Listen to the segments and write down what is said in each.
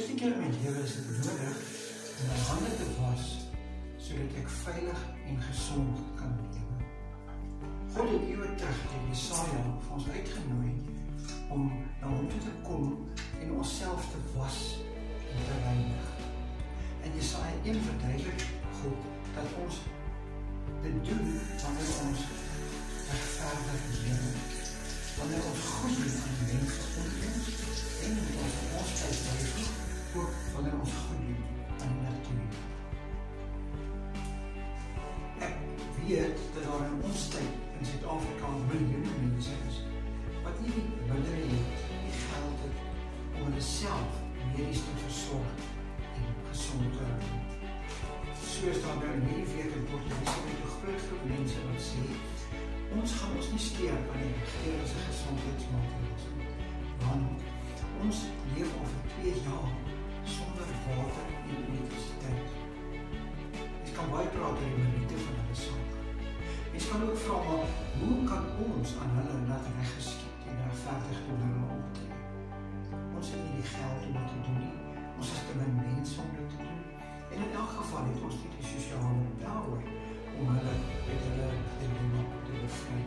is dit nodig om my hande te was sodat ek veilig en gesond kan lewe. God het ewe terug in Jesaja vir ons uitgenooi om na hom toe te kom en onsself te was en te reinig. En Jesaja 1 verduidelik God dat ons dit doen wanneer weet dat daar in ons tyd in Suid-Afrika miljoene mense is wat nie die middele het, die geld het om hulle self medies te versorg en gesond te hou. Soos daar nou in hierdie week in Portugal met 'n groot groep mense wat sê ons gaan ons nie skeer aan die regering se gesondheidsmaatreëls nie. Want ons leef al vir 2 jaar sonder water en elektrisiteit. Ek kan baie praat oor die minute van ons aan hulle laat reggeskied en regverdig doen hulle optree? Ons het nie die geld om dit te doen nie. Ons is te min mense om dit te doen. En in elk geval het ons nie die sosiale power om hulle met hulle dilemma te bevry.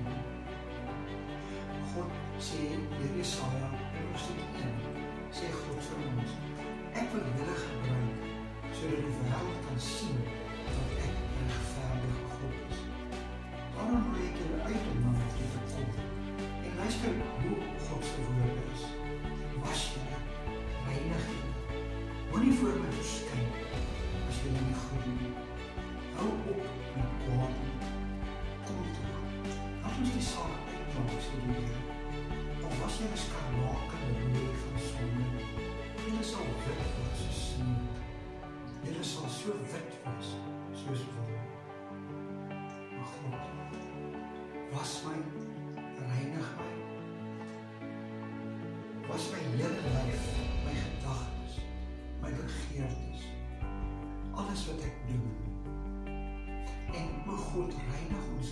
God sê in Jesaja in Hoofstuk 1 sê God vir ons ek wil julle gebruik sodat die wêreld kan sien dat ek 'n regverdige God is. Waarom wil ek Moenie voor my verskyn as julle nie goed doen. Hou op met kwaad. Kom toe. Laat ons die saak uitmaak sê die Here. Of was jy 'n skarlaken rooi van sonde? Jy sal wit word soos sneeu. Jy sal so wit wees soos wol. Maar God was my reinig my. Was my hele my begeertes. Alles wat ek doen. En o God, reinig ons